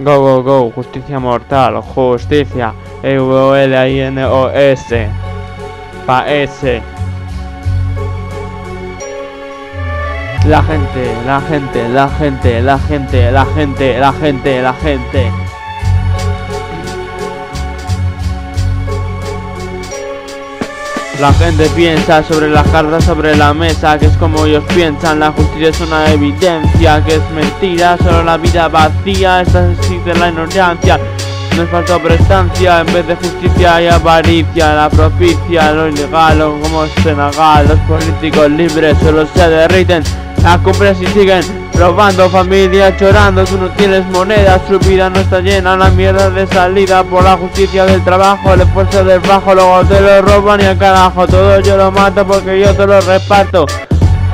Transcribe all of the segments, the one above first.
Go, go, go, justicia mortal, justicia, E-V-O-L-I-N-O-S, pa S. La gente, la gente, la gente, la gente, la gente, la gente, la gente. La gente piensa sobre las cartas sobre la mesa, que es como ellos piensan, la justicia es una evidencia, que es mentira, solo la vida vacía, esta existe la ignorancia, no es falta prestancia, en vez de justicia hay avaricia, la propicia, lo ilegal, como Senegal, los políticos libres solo se derriten, las cumbres y siguen robando familia, llorando, tú no tienes monedas, su vida no está llena, la mierda de salida por la justicia del trabajo, el esfuerzo del bajo, luego te lo roban y al carajo, todo yo lo mato porque yo te lo reparto.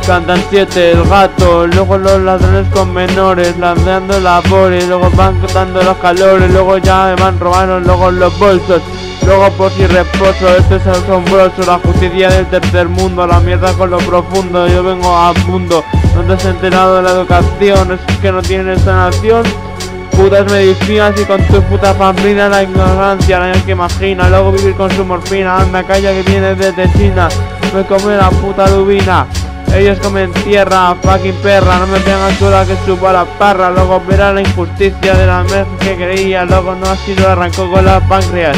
Cantan siete el gato, luego los ladrones con menores, lanzando labores, luego van contando los calores, luego ya van robando luego los bolsos. Luego por si reposo, esto es asombroso, la justicia del tercer mundo, la mierda con lo profundo, yo vengo al mundo, no te has enterado de la educación, es que no tienes esta nación, putas medicinas y con tu puta familia la ignorancia, la que imagina, luego vivir con su morfina, anda calla que viene desde China, me come la puta lubina. Ellos comen tierra, fucking perra, no me pegan sola que suba la parra, luego verá la injusticia de la mezcla que creía, luego no ha sido arrancó con las páncreas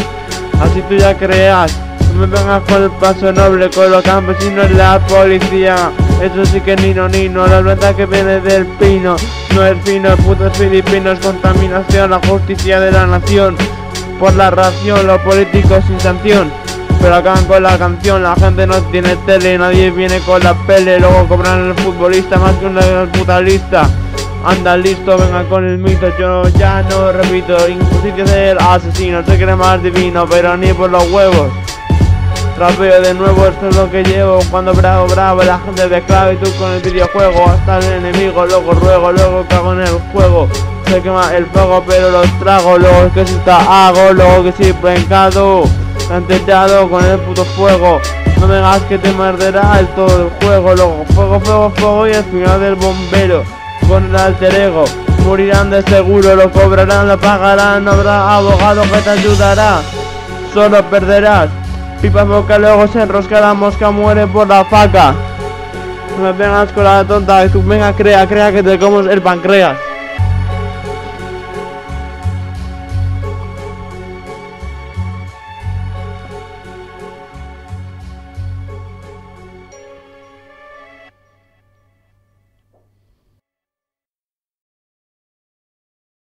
así tú ya creas. No me vengas con el paso noble, con los campesinos la policía. Eso sí que ni no ni no, la verdad que viene del pino. No es fino, putos filipinos, contaminación, la justicia de la nación. Por la ración, los políticos sin sanción. Pero acaban con la canción, la gente no tiene tele, nadie viene con la pele, luego cobran el futbolista más que una puta lista. Anda listo, venga con el mito, yo ya no repito. Injusticia del asesino, se cree más divino Pero ni por los huevos. Trapeo de nuevo, esto es lo que llevo. Cuando bravo, bravo, la gente de clave Y tú con el videojuego, hasta el enemigo Luego ruego, luego cago en el juego. Se quema el fuego, pero los trago. Luego que si está hago, luego que si pecado Antentado con el puto fuego. No me hagas que te morderá el todo el juego, luego fuego, fuego, fuego y el final del bombero con el alter ego. Morirán de seguro, lo cobrarán, lo pagarán, no habrá abogado que te ayudará. Solo perderás. Pipa boca, luego se enrosca la mosca, muere por la faca. No me vengas con la tonta, tú venga, crea, crea que te comes el pancreas.